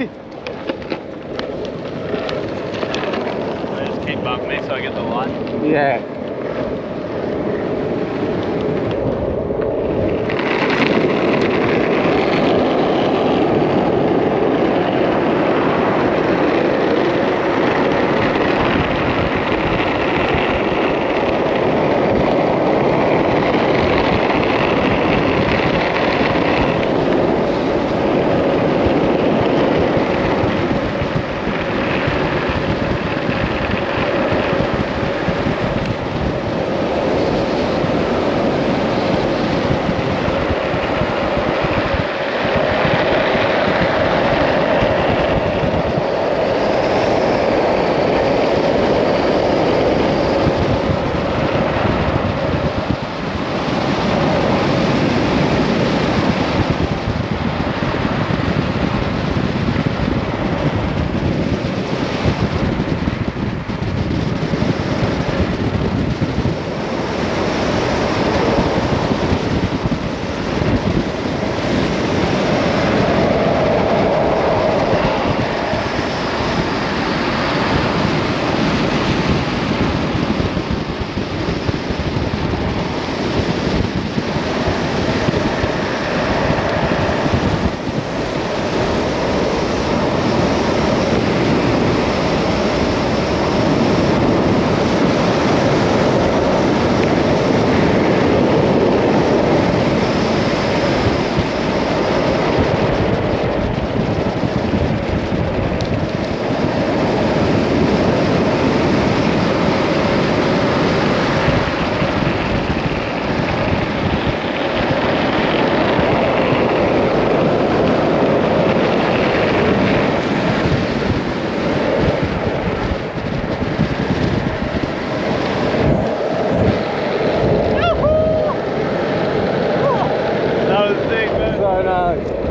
I just keep bumping me so I get the light. Yeah.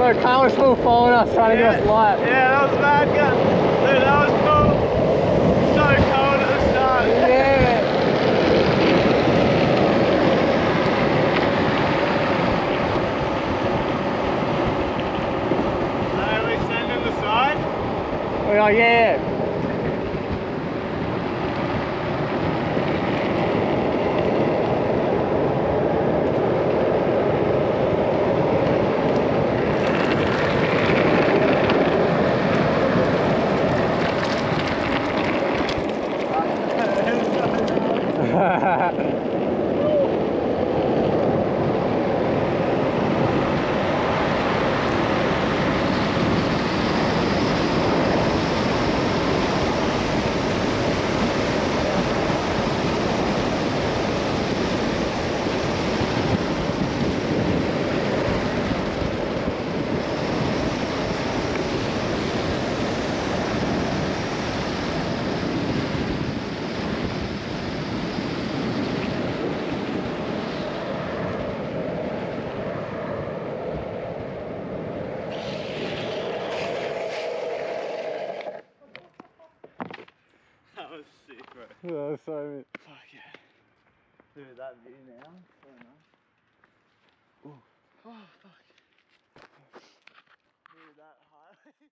Bro. Car was full following us, trying to get us light. Yeah, that was bad, good. Dude, that was cool. So cold at the start. Yeah. Are we sending the side? We're yeah. हाँ हाँ हाँ oh, sorry. Fuck yeah. Look at that view now, so nice. Ooh. Oh, fuck. Look at that high.